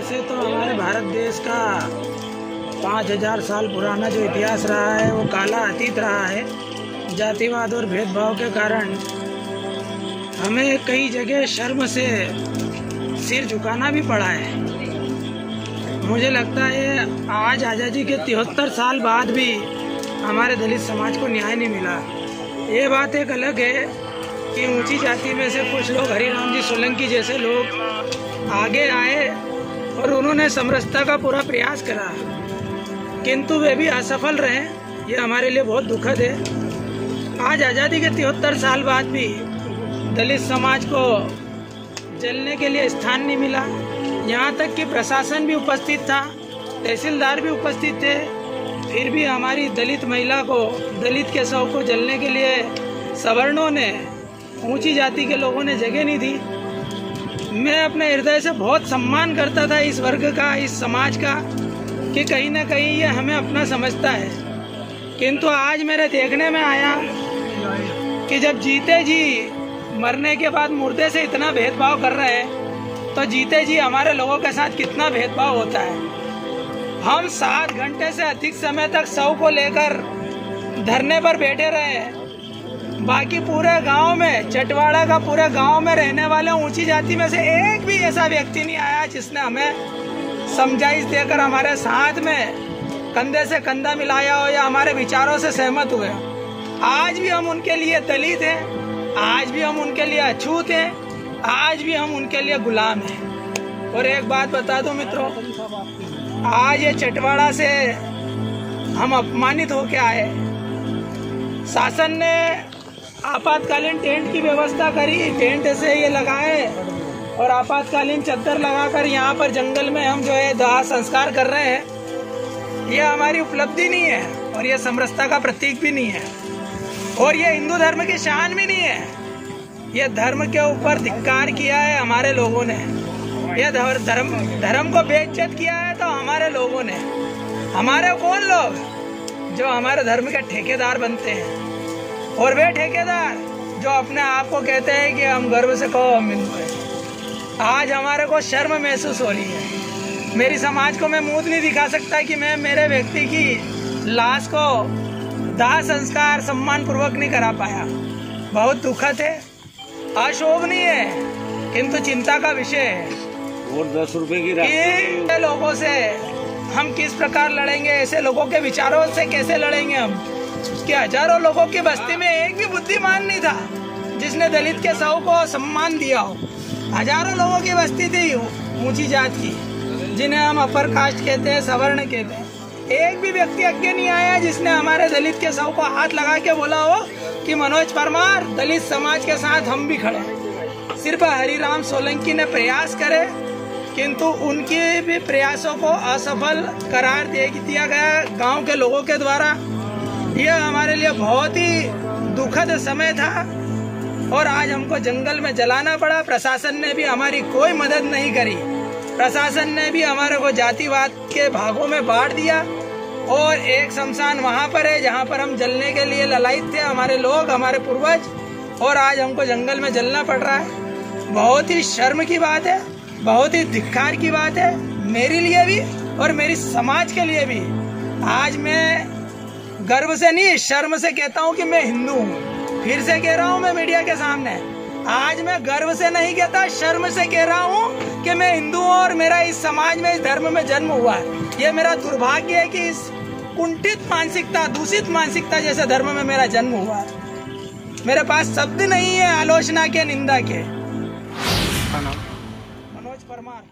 वैसे तो हमारे भारत देश का पाँच हज़ार साल पुराना जो इतिहास रहा है, वो काला अतीत रहा है। जातिवाद और भेदभाव के कारण हमें कई जगह शर्म से सिर झुकाना भी पड़ा है। मुझे लगता है आज आज़ादी के तिहत्तर साल बाद भी हमारे दलित समाज को न्याय नहीं मिला। ये बात एक अलग है कि ऊँची जाति में से कुछ लोग हरिराम जी सोलंकी जैसे लोग आगे आए और उन्होंने समरसता का पूरा प्रयास करा। किंतु वे भी असफल रहे, ये हमारे लिए बहुत दुखद है। आज आज़ादी के तिहत्तर साल बाद भी दलित समाज को जलने के लिए स्थान नहीं मिला। यहाँ तक कि प्रशासन भी उपस्थित था, तहसीलदार भी उपस्थित थे। फिर भी हमारी दलित महिला को, दलित के शव को जलने के लिए सवर्णों ने, ऊँची जाति के लोगों ने जगह नहीं दी। मैं अपने हृदय से बहुत सम्मान करता था इस वर्ग का, इस समाज का, कि कहीं ना कहीं ये हमें अपना समझता है। किंतु आज मेरे देखने में आया कि जब जीते जी मरने के बाद मुर्दे से इतना भेदभाव कर रहे हैं तो जीते जी हमारे लोगों के साथ कितना भेदभाव होता है। हम सात घंटे से अधिक समय तक सौ को लेकर धरने पर बैठे रहे हैं। बाकी पूरे गाँव में, चटवाड़ा का पूरे गाँव में रहने वाले ऊँची जाति में से एक भी ऐसा व्यक्ति नहीं आया जिसने हमें समझाइश देकर हमारे साथ में कंधे से कंधा मिलाया हो या हमारे विचारों से सहमत हुए। आज भी हम उनके लिए दलित हैं, आज भी हम उनके लिए अछूत हैं, आज भी हम उनके लिए गुलाम हैं। और एक बात बता दो मित्रों, आज ये चटवाड़ा से हम अपमानित होके आए। शासन ने आपातकालीन टेंट की व्यवस्था करी, टेंट से ये लगाए और आपातकालीन चद्दर लगाकर यहाँ पर जंगल में हम जो है दाह संस्कार कर रहे हैं। ये हमारी उपलब्धि नहीं है और ये समरसता का प्रतीक भी नहीं है और ये हिंदू धर्म की शान भी नहीं है। ये धर्म के ऊपर धिक्कार किया है हमारे लोगों ने। यह धर्म धर्म को बेइज्जत किया है तो हमारे लोगों ने। हमारे कौन लोग जो हमारे धर्म के ठेकेदार बनते हैं। और वे ठेकेदार जो अपने आप को कहते हैं कि हम गर्व से कहो हम हिंदू हैं। आज हमारे को शर्म महसूस हो रही है। मेरी समाज को मैं मुँह नहीं दिखा सकता कि मैं मेरे व्यक्ति की लाश को दाह संस्कार सम्मान पूर्वक नहीं करा पाया। बहुत दुखद है अशोभनीय है किंतु चिंता का विषय है। और दस रुपए की कि लोगों से हम किस प्रकार लड़ेंगे ऐसे लोगों के विचारों से कैसे लड़ेंगे हम? कि हज़ारों लोगों की बस्ती में एक भी बुद्धिमान नहीं था, जिसने दलित के सौ को सम्मान दिया हो। हज़ारों लोगों की बस्ती थी ऊँची जात की, जिन्हें हम अपर कास्ट कहते हैं, सवर्ण कहते हैं। एक भी व्यक्ति आगे नहीं आया जिसने हमारे दलित के सौ को हाथ लगा के बोला हो कि मनोज परमार, दलित समाज के साथ हम भी खड़े सिर्फ़ हरिराम सोलंकी ने प्रयास करे, किंतु उनके भी प्रयासों को असफल करार दे दिया गया गाँव के लोगों के द्वारा। यह हमारे लिए बहुत ही दुखद समय था और आज हमको जंगल में जलाना पड़ा। प्रशासन ने भी हमारी कोई मदद नहीं करी। प्रशासन ने भी हमारे को जातिवाद के भागों में बांट दिया और एक शमशान वहाँ पर है जहाँ पर हम जलने के लिए ललायित थे। हमारे लोग, हमारे पूर्वज और आज हमको जंगल में जलना पड़ रहा है। बहुत ही शर्म की बात है, बहुत ही धिक्कार की बात है मेरे लिए भी और मेरी समाज के लिए भी। आज मैं गर्व से नहीं शर्म से कहता हूँ कि मैं हिंदू हूँ। फिर से कह रहा हूँ मैं मीडिया के सामने। आज मैं गर्व से नहीं कहता शर्म से कह रहा हूँ कि मैं हिंदू हूँ और मेरा इस समाज में इस धर्म में जन्म हुआ। है ये मेरा दुर्भाग्य है कि इस कुंठित मानसिकता दूषित मानसिकता जैसे धर्म में में मेरा जन्म हुआ। है मेरे पास शब्द नहीं है आलोचना के निंदा के। मनोज परमार।